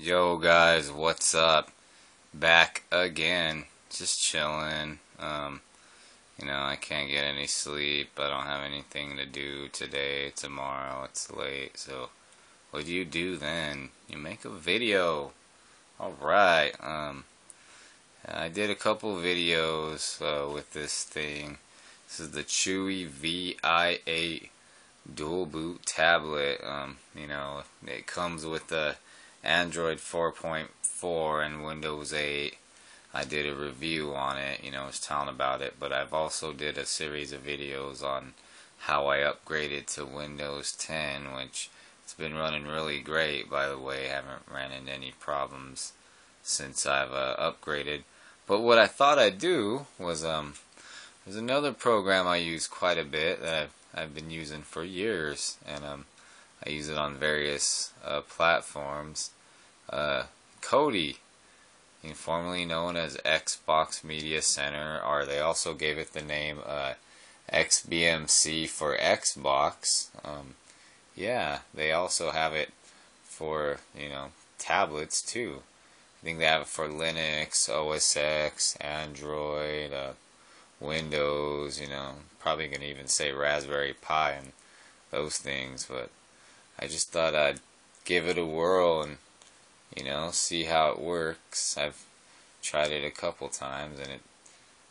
Yo guys, what's up? Back again. Just chilling. Um, you know, I can't get any sleep. I don't have anything to do today, tomorrow. It's late. So, what do you do then? You make a video. Alright. Um, I did a couple videos uh, with this thing. This is the Chuwi VI8 dual boot tablet. Um, you know, it comes with the Android 4.4 and Windows 8. I did a review on it, you know, I was telling about it, but I've also did a series of videos on how I upgraded to Windows 10, which it's been running really great, by the way. I haven't ran into any problems since I've uh, upgraded. But what I thought I'd do was, um, there's another program I use quite a bit that I've, I've been using for years, and um, I use it on various uh, platforms. Uh, Kodi, formerly known as Xbox Media Center, or they also gave it the name uh, XBMC for Xbox. Um, yeah, they also have it for you know tablets too. I think they have it for Linux, OS X, Android, uh, Windows. You know, probably gonna even say Raspberry Pi and those things, but I just thought I'd give it a whirl and, you know, see how it works. I've tried it a couple times and it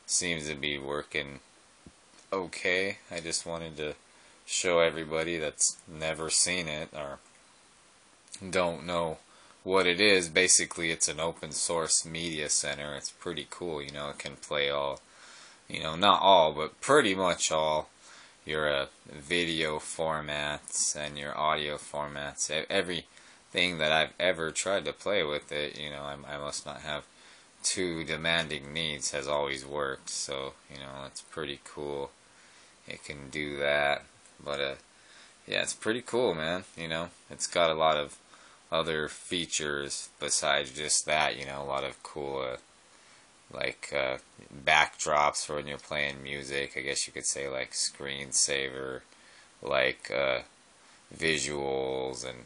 seems to be working okay. I just wanted to show everybody that's never seen it or don't know what it is. Basically, it's an open source media center. It's pretty cool, you know, it can play all, you know, not all, but pretty much all your uh, video formats and your audio formats. Everything that I've ever tried to play with it, you know, I, I must not have too demanding needs has always worked. So, you know, it's pretty cool. It can do that. But, uh, yeah, it's pretty cool, man. You know, it's got a lot of other features besides just that, you know, a lot of cool, uh, like uh, backdrops for when you're playing music. I guess you could say like screensaver, like uh, visuals, and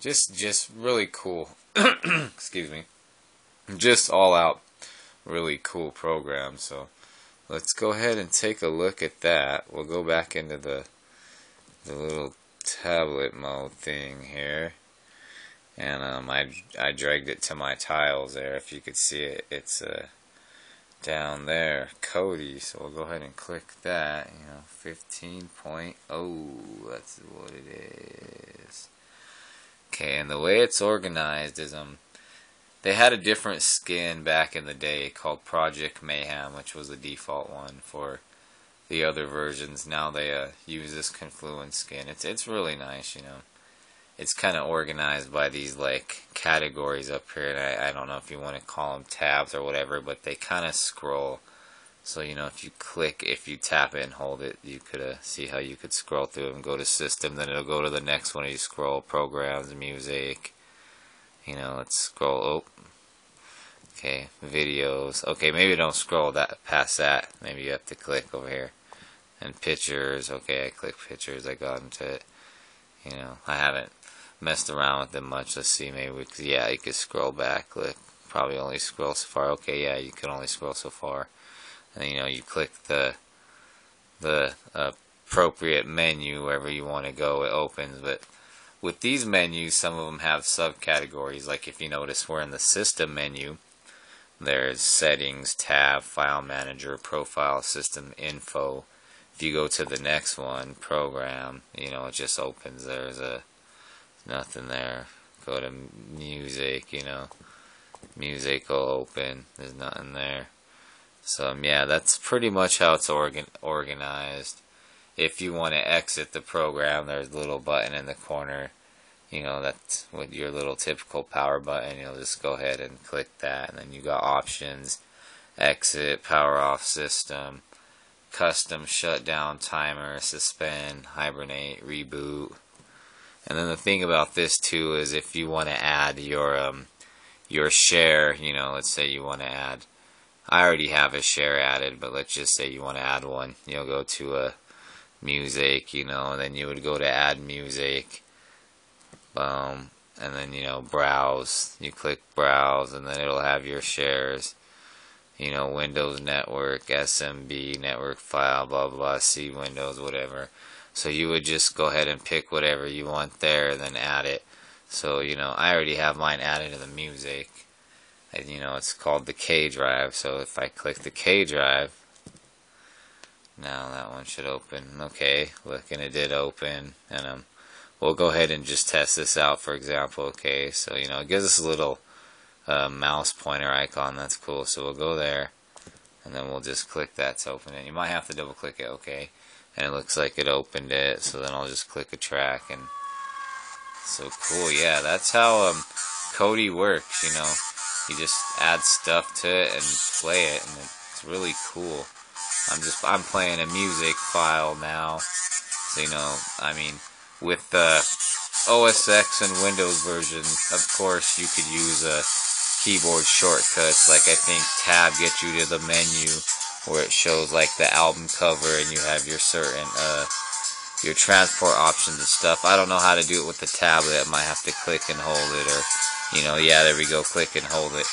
just just really cool. excuse me, just all out really cool program. So let's go ahead and take a look at that. We'll go back into the the little tablet mode thing here and um, I, I dragged it to my tiles there if you could see it it's a uh, down there, Kodi. So we'll go ahead and click that. You know, 15.0. That's what it is. Okay, and the way it's organized is um, they had a different skin back in the day called Project Mayhem, which was the default one for the other versions. Now they uh, use this Confluence skin. It's it's really nice, you know it's kind of organized by these like categories up here and I, I don't know if you want to call them tabs or whatever but they kind of scroll. So you know if you click if you tap it and hold it you could uh, see how you could scroll through and go to system then it'll go to the next one you scroll programs music you know let's scroll oh okay videos okay maybe don't scroll that past that maybe you have to click over here and pictures okay I click pictures I got into it you know I haven't messed around with it much. Let's see, maybe we could, yeah, you could scroll back. Click, probably only scroll so far. Okay, yeah, you can only scroll so far. And you know, you click the the appropriate menu wherever you want to go. It opens, but with these menus, some of them have subcategories. Like if you notice, we're in the system menu. There's settings, tab, file manager, profile, system info. If you go to the next one, program, you know, it just opens. There's a nothing there. Go to music, you know, music will open. There's nothing there. So um, yeah, that's pretty much how it's organ organized. If you want to exit the program, there's a little button in the corner. You know, that's with your little typical power button. You'll just go ahead and click that, and then you got options, exit, power off system, custom shutdown timer, suspend, hibernate, reboot. And then the thing about this too is if you want to add your um, your share, you know, let's say you want to add, I already have a share added, but let's just say you want to add one. You'll go to a music, you know, and then you would go to add music, boom, and then you know browse you click browse and then it'll have your shares you know windows network smb network file blah blah, c windows whatever. So you would just go ahead and pick whatever you want there and then add it. So you know i already have mine added to the music. And you know it's called the k drive so if i click the k drive now that one should open. Okay look and it did open. And um we'll go ahead and just test this out for example. Okay so you know it gives us a little uh, mouse pointer icon that's cool. So we'll go there and then we'll just click that to open it. You might have to double click it okay? And it looks like it opened it so then I'll just click a track and so cool yeah that's how um, Kodi works you know? You just add stuff to it and play it and it's really cool. I'm just I'm playing a music file now so you know I mean with the OS X and Windows version, of course, you could use a keyboard shortcuts. Like I think Tab gets you to the menu where it shows like the album cover and you have your certain uh your transport options and stuff. I don't know how to do it with the tablet. I might have to click and hold it or you know, yeah, there we go, click and hold it.